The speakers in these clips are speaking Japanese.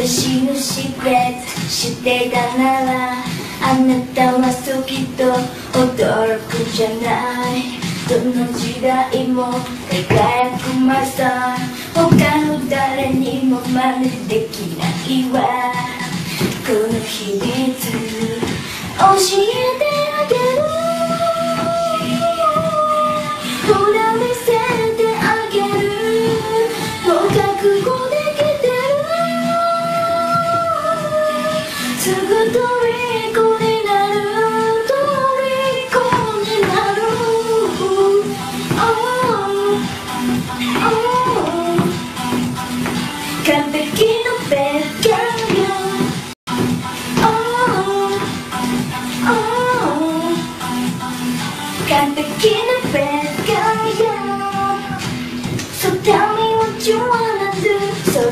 私のシークレット知っていたならあなたはそうきっと驚くじゃない。どの時代も輝くマスター他の誰にも真似できないわ。この秘密教完璧な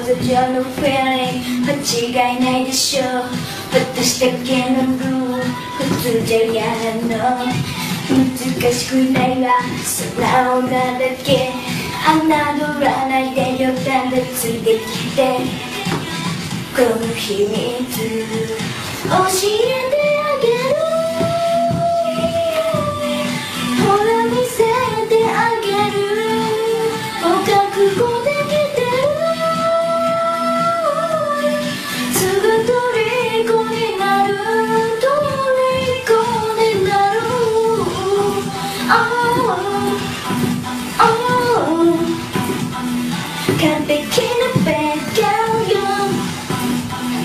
想像上の feeling 間違いないでしょう。私だけのルール普通じゃ嫌なの？難しくないわ。空をなだけ。侮らないでよ。ただついてきて。この秘密。教えて。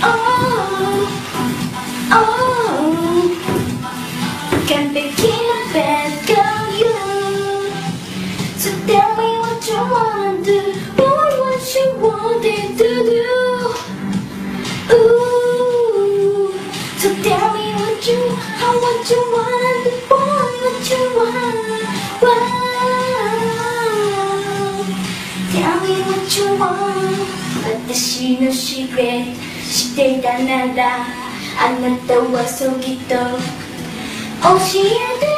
oh, oh. Can you. So tell me what you wanna do, or what you wanted to do. Ooh. So tell me what you, how what you wanna do. What you want 私のシークレット知っていたならあなたはそうきっと教えて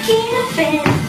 making a fence.